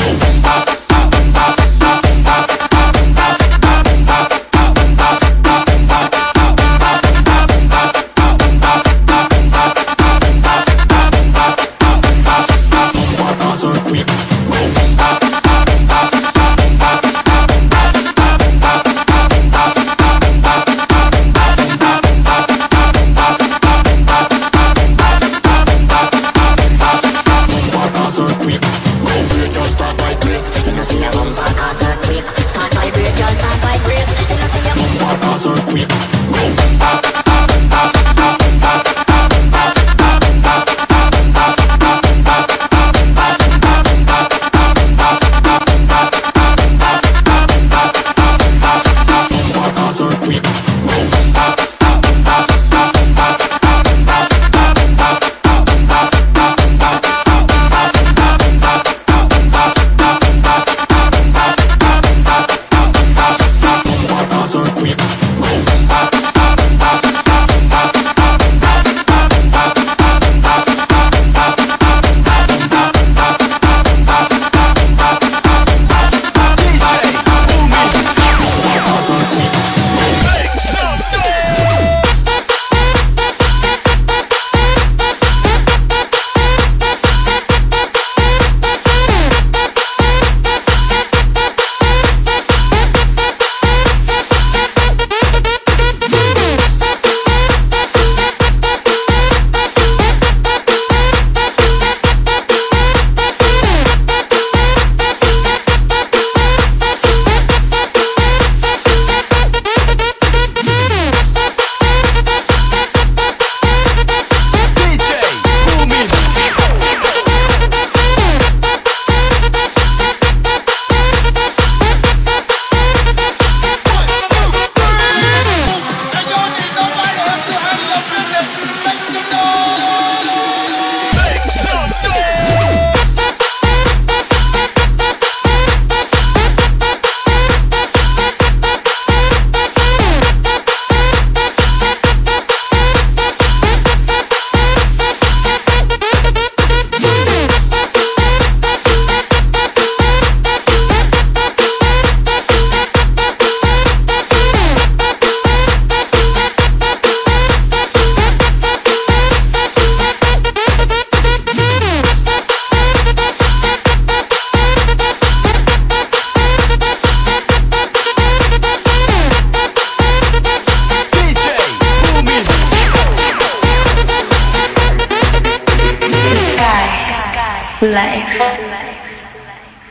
Boom.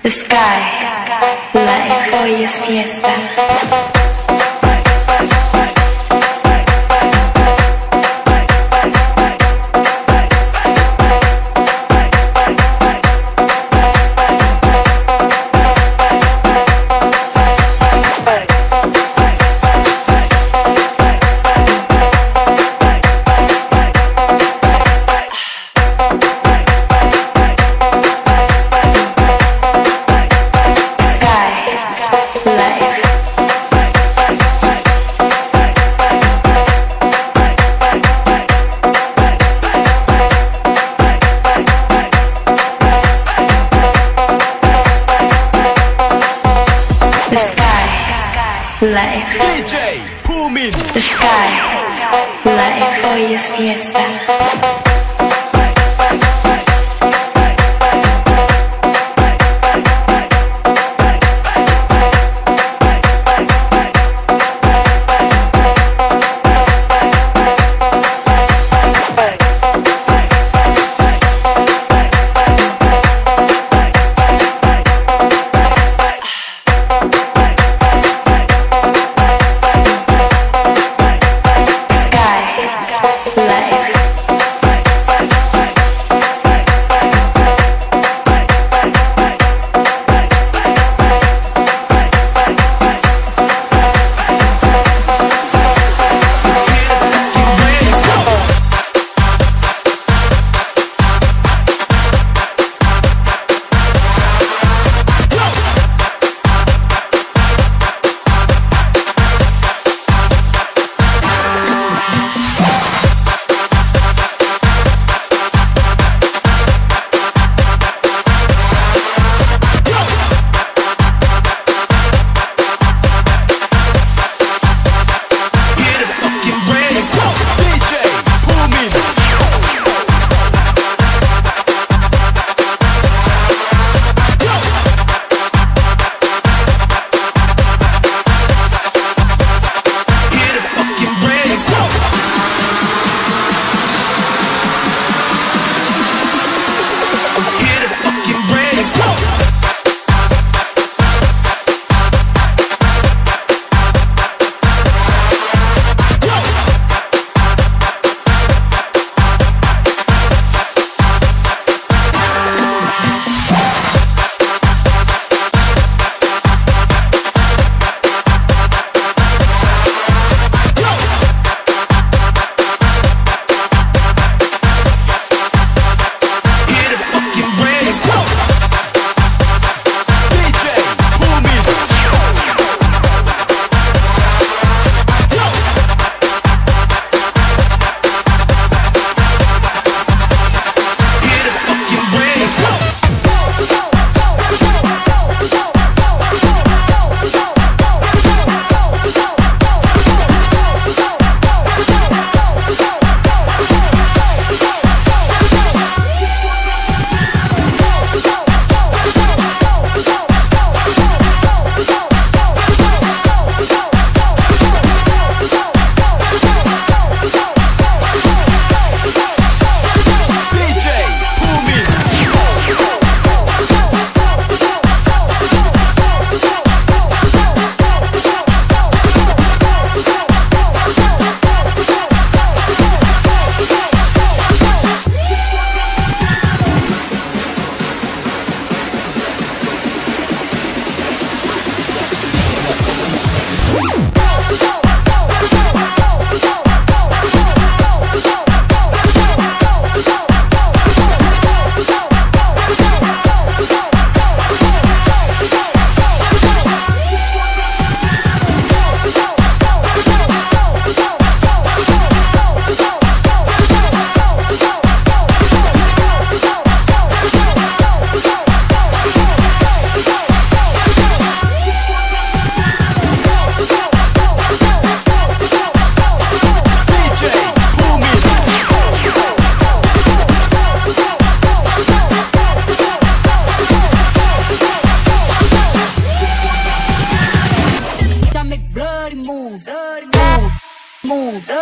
the sky. Life hoy es fiesta. life. DJ Pumin. The sky, life. Hoy es fiesta.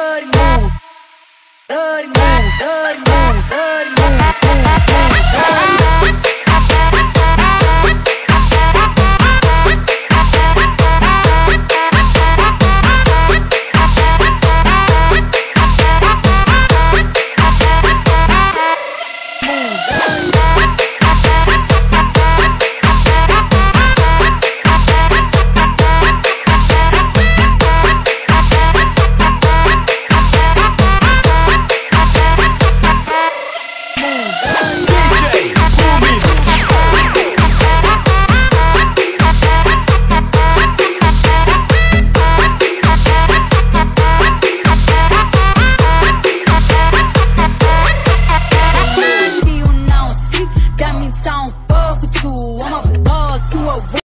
ơi mù ơi mù ơi mù ơi mù Move.